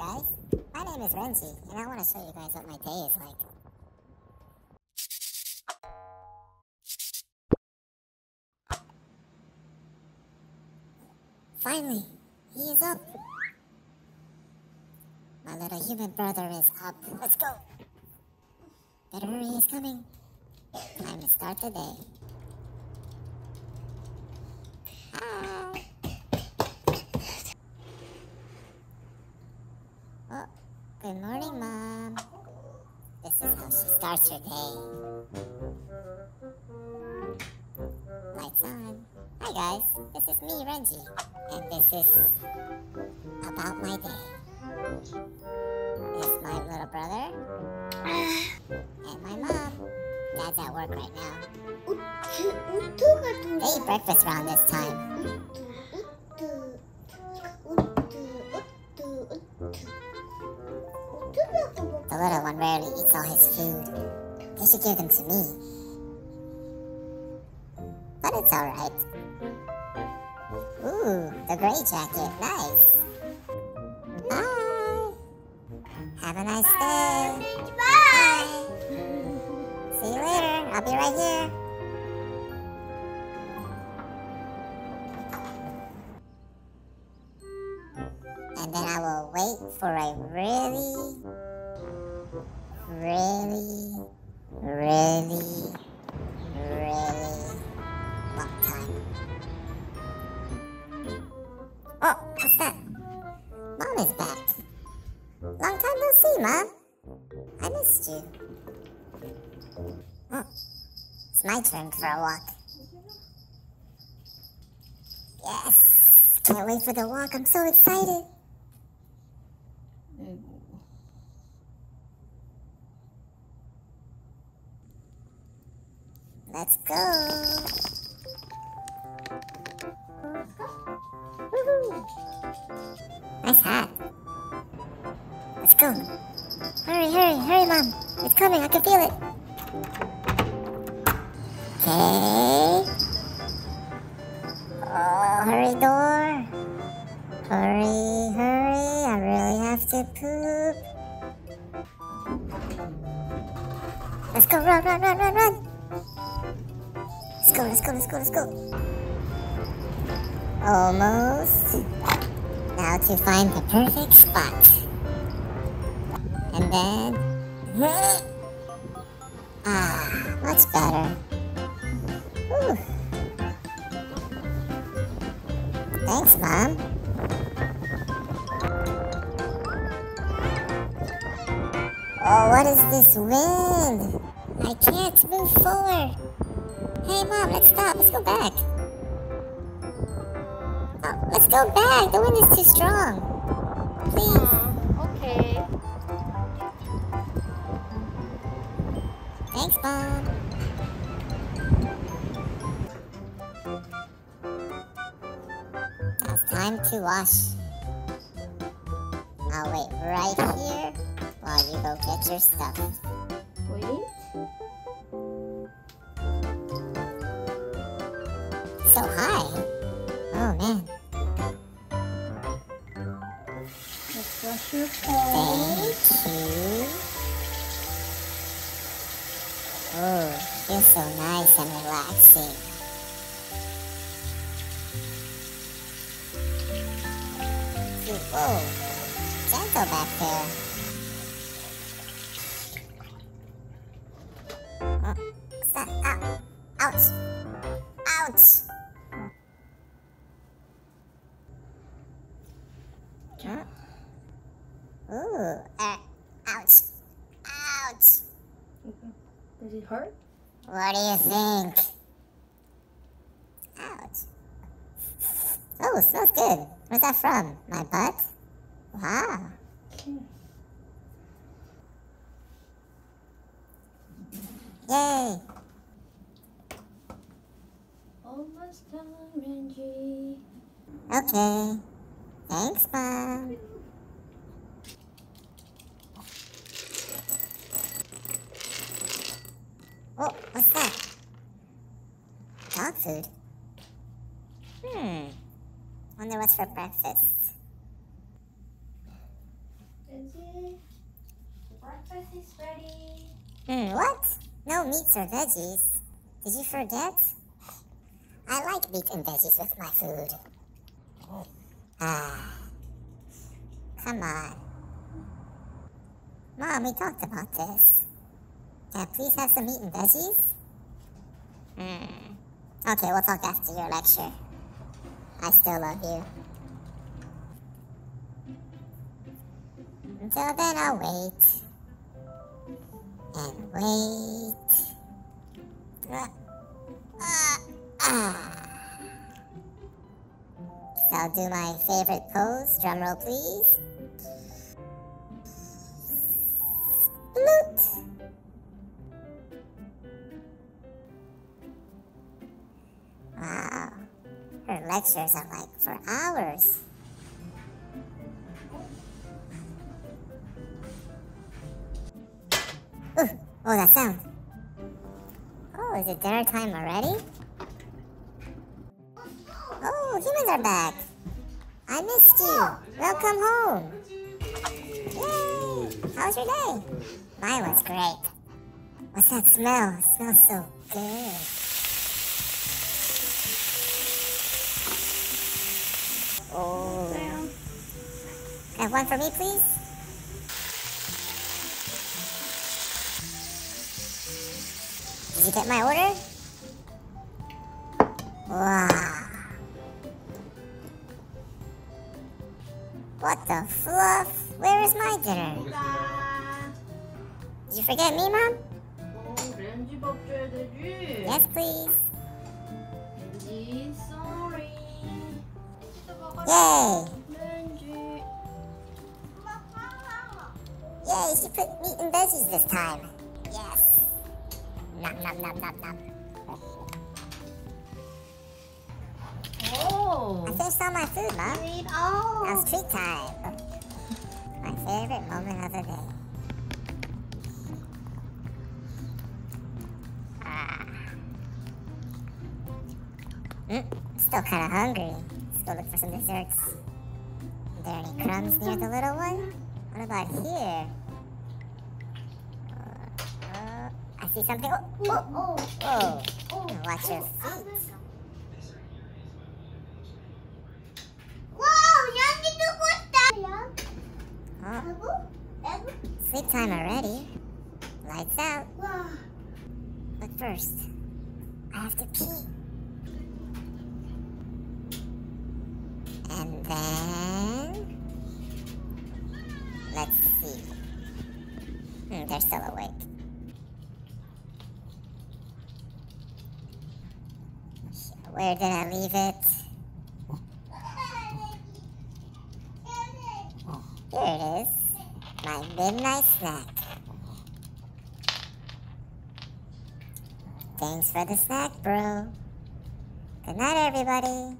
guys, my name is Renji, and I want to show you guys what my day is like. Finally, he is up. My little human brother is up. Let's go. Better hurry, he's coming. Time to start the day. Hi. Good morning, Mom. This is how she starts her day. Lights on. Hi, guys. This is me, Renji. And this is about my day. It's my little brother. and my mom. Dad's at work right now. they eat breakfast around this time. Little one rarely eats all his food. They should give them to me. But it's alright. Ooh, the gray jacket. Nice. Bye. Have a nice day. Bye. See you later. I'll be right here. And then I will wait for a really, really, really, really long time. Oh, what's that? Mom is back. Long time no see, Mom. I missed you. Oh, it's my turn for a walk. Yes! Can't wait for the walk. I'm so excited. Let's go. Nice hat. Let's go. Hurry, hurry, hurry, Mom. It's coming. I can feel it. Okay. Oh, hurry, door. Hurry, hurry. I really have to poop. Let's go, run, run, run, run, run. Let's go, let's go, let's go, let's go. Almost. Now to find the perfect spot. And then. Ah, much better. Whew. Thanks, Mom. Oh, what is this wind? I can't move forward. Hey, Mom, let's stop. Let's go back. Oh, let's go back. The wind is too strong. Please. Okay. Thanks, Mom. Now it's time to wash. I'll wait right here while you go get your stuff. Wash your face. Thank you. Oh, feels so nice and relaxing. Whoa, gentle back there. Oh, what's that? Ow. Ouch. Ouch. Huh? Ooh, uh, ouch. Ouch. Does it hurt? What do you think? Ouch. Oh, it smells good. Where's that from? My butt? Wow. Yay. Almost done, Renji. Okay. Thanks, Mom. Oh, what's that? Dog food. Hmm. Wonder what's for breakfast. Breakfast is ready. Hmm, what? No meats or veggies. Did you forget? I like meat and veggies with my food. Ah. Come on. Mom, we talked about this. Can I please have some meat and veggies? Hmm. Okay, we'll talk after your lecture. I still love you. Until then, I'll wait. And wait. Uh, uh, ah. So I'll do my favorite pose. Drum roll, please. Sploot. Lectures are like for hours. Ooh, oh, that sound. Oh, is it dinner time already? Oh, humans are back. I missed you. Welcome home. Yay! How was your day? Mine was great. What's that smell? It smells so good. have one for me, please? Did you get my order? Wow. What the fluff? Where is my dinner? Did you forget me, Mom? Yes, please. Yay! Yay, she put meat and veggies this time. Yes. Nom nom nom nom nom. 오. I finished all my food, Mom. Eat all. Now it's treat time. My favorite moment of the day. Ah. Mm, still kind of hungry. Let's go look for some desserts. Are there any crumbs near the little one? What about here? Uh, uh, I see something. Oh, oh, oh. oh. Watch your feet. Huh? Sleep time already. Lights out. But first, I have to pee. And then... Hmm, they're still awake. Where did I leave it? Here it is. My midnight snack. Thanks for the snack, bro. Good night, everybody.